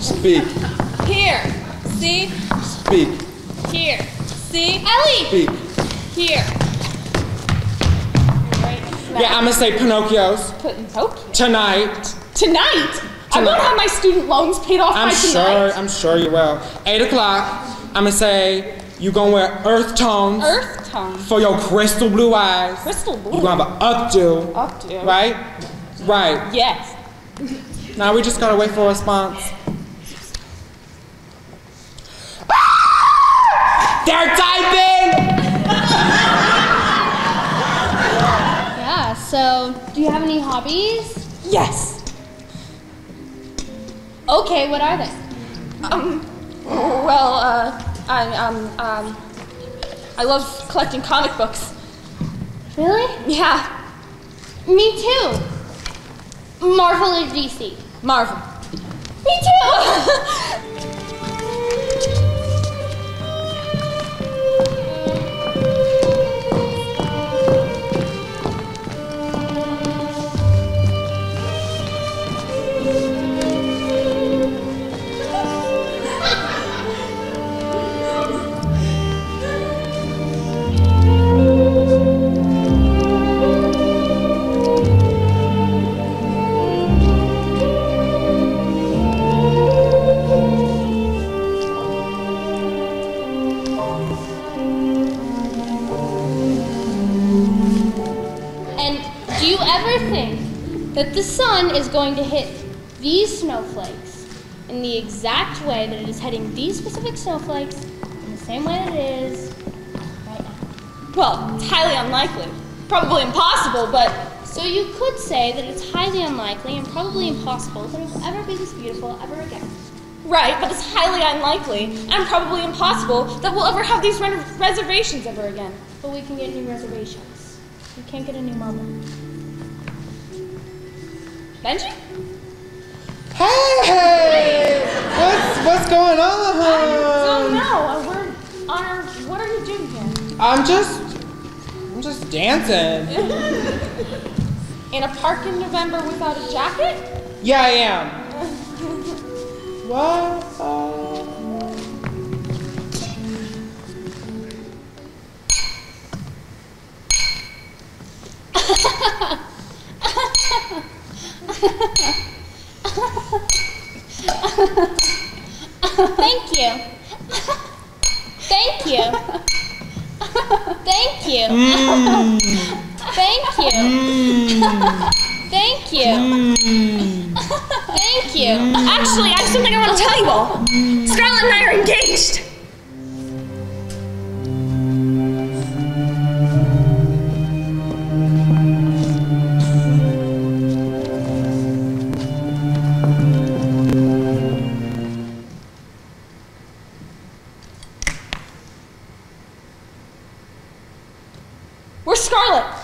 Speak. Here. See? Speak. Here. See? Ellie! Speak. Here. Right. Yeah, I'm gonna say Pinocchio's Pinocchio. tonight. Tonight? I Tonight. won't have my student loans paid off I'm by sure. tonight. I'm sure you will. Eight o'clock. I'm gonna say you gonna wear earth tones Earth tone. for your crystal blue eyes. Crystal blue. You gonna have an updo. Updo. Right? Right. Yes. Now we just gotta wait for a response. They're typing! Yeah, so do you have any hobbies? Yes. Okay, what are they? Um, well, uh, I, um, um, I love collecting comic books. Really? Yeah, Me too. Marvel or DC? Marvel. That the sun is going to hit these snowflakes in the exact way that it is hitting these specific snowflakes in the same way that it is right now? Well, it's highly unlikely. Probably impossible, but So you could say that it's highly unlikely and probably impossible that it will ever be this beautiful ever again. right, but it's highly unlikely and probably impossible that we'll ever have these reservations ever again. But we can get new reservations. We can't get a new moment. Benji? Hey! What's what's going on? Oh no, we're on our. What are you doing here? I'm just I'm just dancing. In a park in November without a jacket? Yeah, I am. What? Uh, Thank you. Thank you. Thank you. Thank you. Thank you. Thank you. Actually, I have something I want to tell you all. Scarlett and I are engaged. We're Scarlet.